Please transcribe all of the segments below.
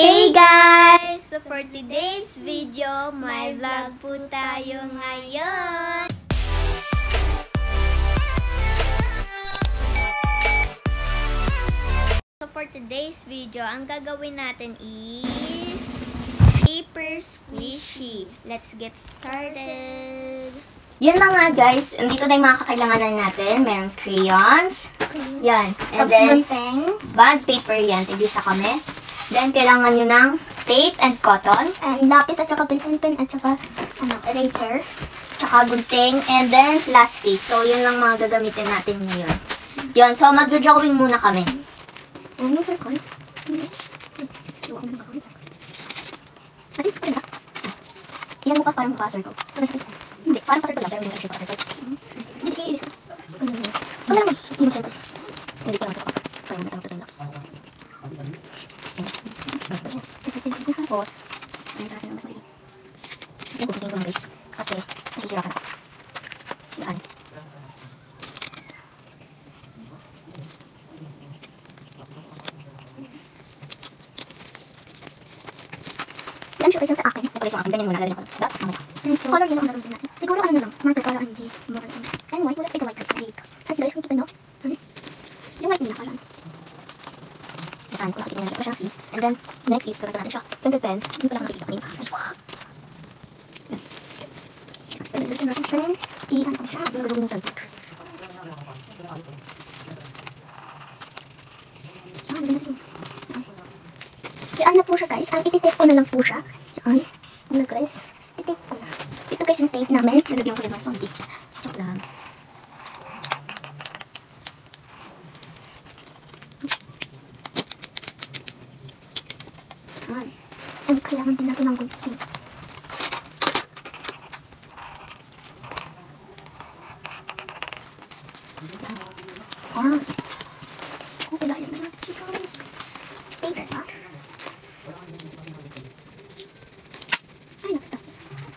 Hey guys! So for today's video, may vlog po tayo ngayon. So for today's video, ang gagawin natin is paper squishy. Let's get started. Yan na nga guys, andito na yung mga kakailanganan natin. Merong crayons. Yan. And then, bond paper yan. Tigisa kami. Then, kailangan nyo ng tape and cotton. And lapis at saka pen pen at saka ano, eraser. Tsaka gunting. And then, plastic. So, yun lang mga gagamitin natin ngayon. Yun. So, mag-drawing muna kami. And yung circle. Circle. Ate, pwede ba? Yan mo pa parang. Pwede ba? Hindi, parang pa-circle lang. Pero hindi siya pa-circle. Hindi, iris ko. Wala naman. Hindi mo circle. Hindi ko lang ito. Kaya mo ito lang. Tapos, ano natin ang mas mali? Yung gusto ko lang guys. Kasi, nahihirapan ako. Yan. Yan siya isa sa akin. Guys, yung akin. Ganyan muna. Lalagyan ko. That's mamaya. Color yellow ang gagawin natin. Siguro ano na lang. Marker para hindi. And white. Wala ito white guys. Dito. At guys, kung kita nyo. Ano? Yung white nila parang. Saan ko nakikita nyo. Ito siya seeds. And then, next is, gagawin natin siya. Tinted pen. Hindi lang nakikita kanina. Ay, wow. Dito natin siya. I-ano ko siya. Yung gagawin ng salpot. Ah, hindi na siguro. Yan na po siya guys. Ang ititip ko na lang po siya. Yan. Ano guys? Ititip ko na. Ito guys yung tape namin. Nalagyan ko yung mga something. Joke lang. Yan. And kailangan din natin ng good tape. Ah. Kung ilayan na natin siya guys. Ay, nakita.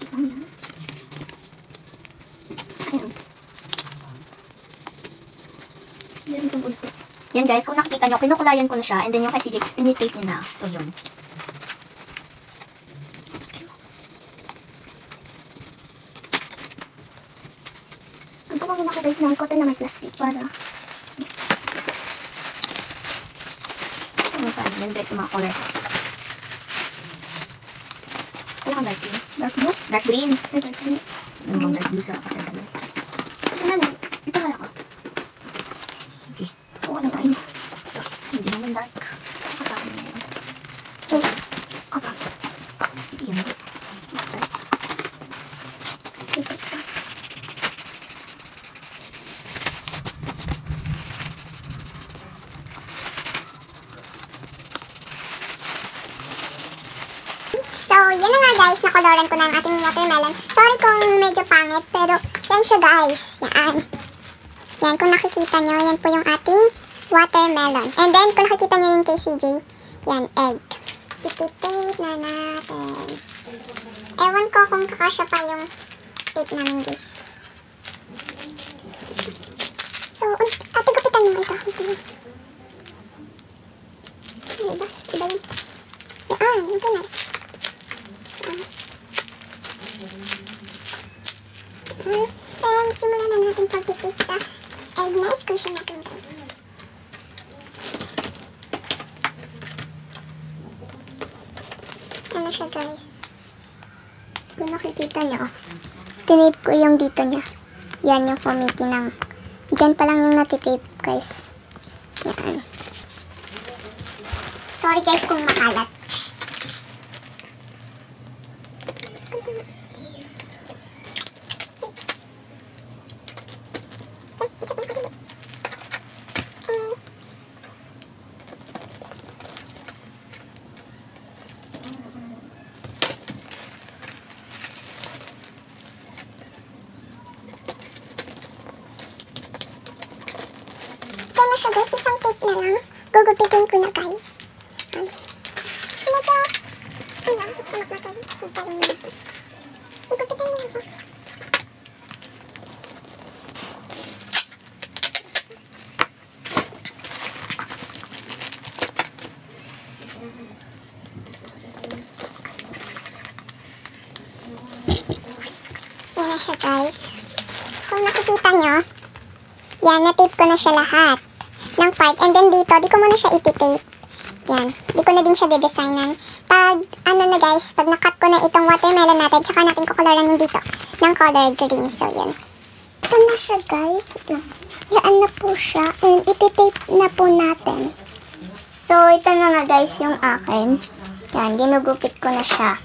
Ikaw yan. Ayan. Yan guys, kung nakikita nyo, kinukulayan ko na siya. And then yung kay CJ, pinitape niya na. So yun. Ang pagkakita ko guys ng cotton na may plastic para Ano pa? Yan guys, mga color. Wala kang dark green. dark blue. Dark green. Ay, dark blue. Ano bang dark blue sa kapatid? Kasi na lang. Ito wala ko. Okay. Kuha na tayo. Hindi naman dark. Kapag na yun. So, kapag. Sige yan. Basta. Ito pa. So, yun na nga guys, nakoloran ko na ang ating watermelon. Sorry kung medyo pangit, pero yan siya guys. Yan. Yan, kung nakikita nyo, yan po yung ating watermelon. And then, kung nakikita nyo yung kay CJ, yan, egg. Ititape na natin. Ewan ko kung kakasya pa yung tape namin guys. So, ate, gupitan mo ito. Ito yun. Iba. Iba yun. Yan, yung ganun. And simulan na natin pag-titip sa egg na squishy natin guys. Ano siya guys? Kung nakikita nyo, tinip ko yung dito niya. Yan yung pumiki ng... Diyan pa lang yung natitip guys. Yan. Sorry guys kung makalat. gugupitin ko na guys. Ay. Medyo, ano, tumak na kayo. Magpaling na ito. Gugupitin mo na siya. Yan na siya guys. Kung nakikita nyo, yan, na-tape ko na siya lahat ng part. And then dito, di ko muna siya iti-tape. Yan, di ko na din siya dedesignan. Pag, ano na guys, pag nakat ko na itong watermelon natin, tsaka natin kukoloran yung dito ng color green. So, yan. Ito na siya guys. Lang. Yan na po siya. And iti-tape na po natin. So, ito na nga guys yung akin. Yan, ginugupit ko na siya.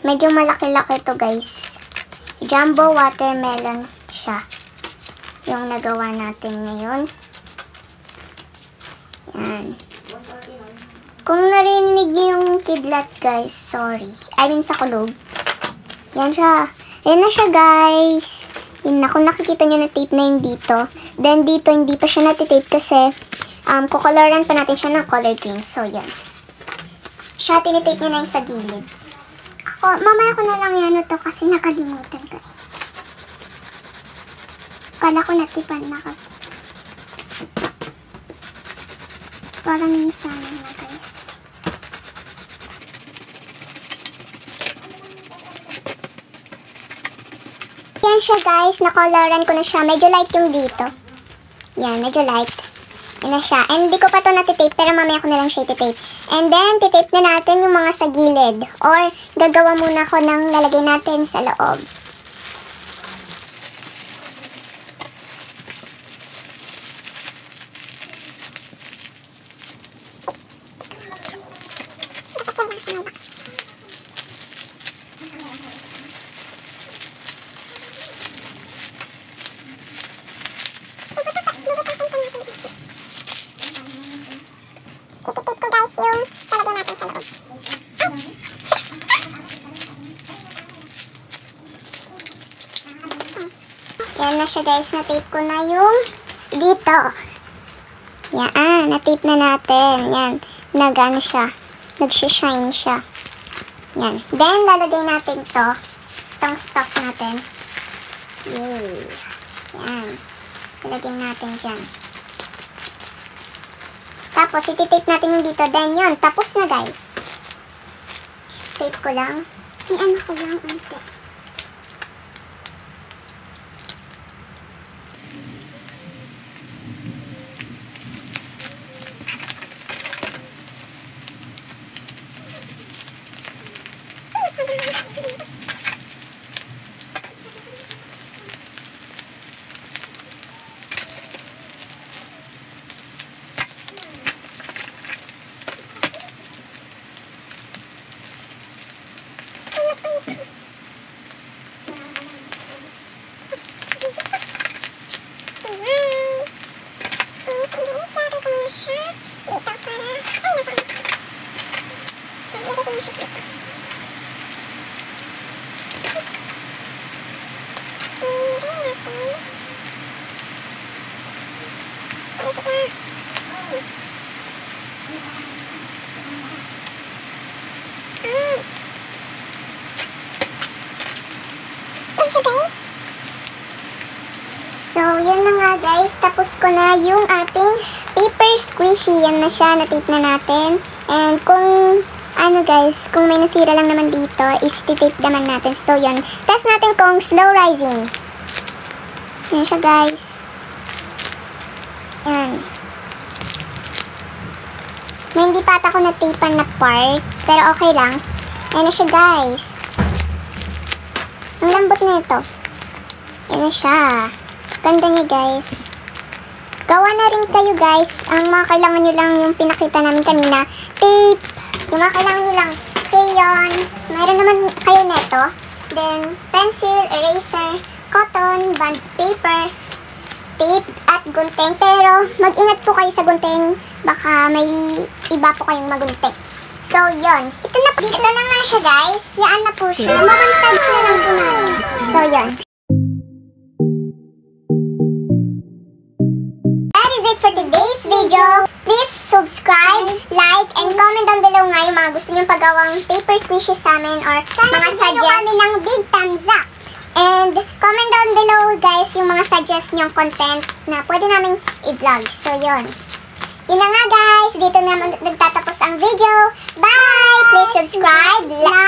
Medyo malaki-laki to guys. Jumbo watermelon siya. Yung nagawa natin ngayon. Yan. Kung narinig niyo yung kidlat guys, sorry. I mean sa kulog. Yan siya. Yan na siya guys. Yun na, kung nakikita nyo na tape na yung dito. Then dito, hindi pa siya natitape kasi um, kukoloran pa natin siya ng color green. So, yan. Siya, tinitape niya na yung sa gilid. Ako, mamaya ko na lang yan to kasi nakalimutan ko. eh. Kala ko natipan na ka. Parang sana na guys. Yan siya guys, nakoloran ko na siya. Medyo light yung dito. Yan, medyo light. Yan na siya. And di ko pa to natitape, pero mamaya ko na lang siya ititape. And then, titape na natin yung mga sa gilid. Or, gagawa muna ko ng lalagay natin sa loob. Ititip ko guys yung talagay natin sa loob. Yan na siya guys, na-tape ko na yung dito. Yan, na-tape na natin. Yan, nagano siya. Nag-shine siya. Yan. Then, lalagay natin to. Itong stuff natin. Yay. Yan. Lalagay natin dyan. Tapos, iti-tape natin yung dito. Then, yun. Tapos na, guys. Tape ko lang. I-ano ko lang, ante. Guys. So, yun nga guys. Tapos ko na yung ating paper squishy. Yan na siya. Na-tape na natin. And kung, ano guys, kung may nasira lang naman dito, is titape naman natin. So, yun. Test natin kung slow rising. Yan siya guys. Yan. May hindi pa ako na-tapean na part. Pero okay lang. Yan na siya guys. Ang lambot na ito. Yan na siya. Ganda niya guys. Gawa na rin kayo guys. Ang mga kailangan nyo lang yung pinakita namin kanina. Tape. Yung mga kailangan nyo lang. Crayons. Mayroon naman kayo neto. Then, pencil, eraser, cotton, bond paper, tape, at gunting. Pero, mag-ingat po kayo sa gunting. Baka may iba po kayong magunting. So, yon. Ito na po. Ito na nga siya, guys. Yaan na po siya. Mamontage na lang po namin. So, yon. That is it for today's video. Please subscribe, like, and comment down below nga yung mga gusto niyong pagawang paper squishes sa amin or mga suggest. kami ng big thumbs up. And comment down below guys yung mga suggest nyong content na pwede naming i-vlog. So yun. Yun na nga guys, dito na nagtatapos ang video. Bye! Please subscribe, like,